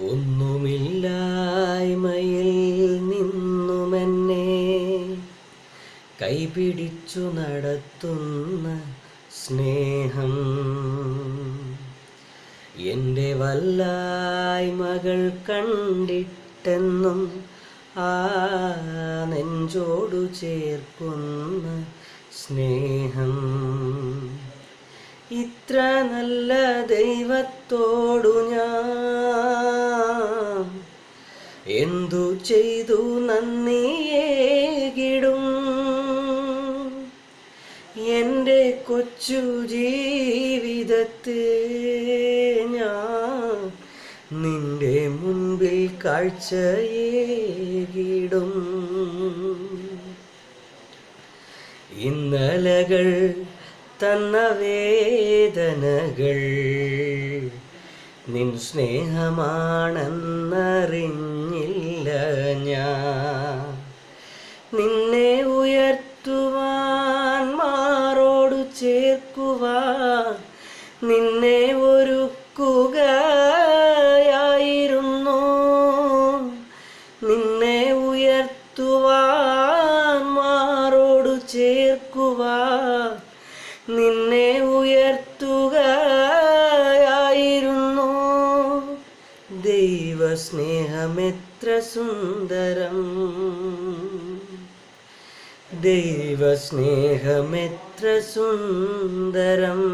ഒന്നുമില്ലായ്മയിൽ നിന്നുമെന്നെ കൈപിടിച്ചു നടത്തുന്ന സ്നേഹം. എന്റെ വല്ലായ്മകൾ കണ്ടിട്ടെന്നും ആ നെഞ്ചോടു ചേർക്കുന്ന സ്നേഹം. ഇത്ര നല്ല ദൈവത്തോടു ഞാൻ എന്തു ചെയ്തു നന്ദിയേകിടും എന്റെ കൊച്ചു ജീവിതത്തെ ഞാൻ നിന്റെ മുൻപിൽ കാഴ്ചയേകിടും ഇന്നലകൾ തന്ന വേദനകൾ നിൻ സ്നേഹമാണെന്നറിഞ്ഞില്ല നിന്നെ ഉയർത്തുവാൻ മാറോടു ചേർക്കുവാൻ നിന്നെ ഒരുക്കുകയായിരുന്നു നിന്നെ ഉയർത്തുവാൻ മാറോടു ചേർക്കുവാൻ നിന്നെ ഉയർത്തുകയായിരുന്നു स्नेह सुन्दरम् देवस्नेहमित्र सुन्दरम्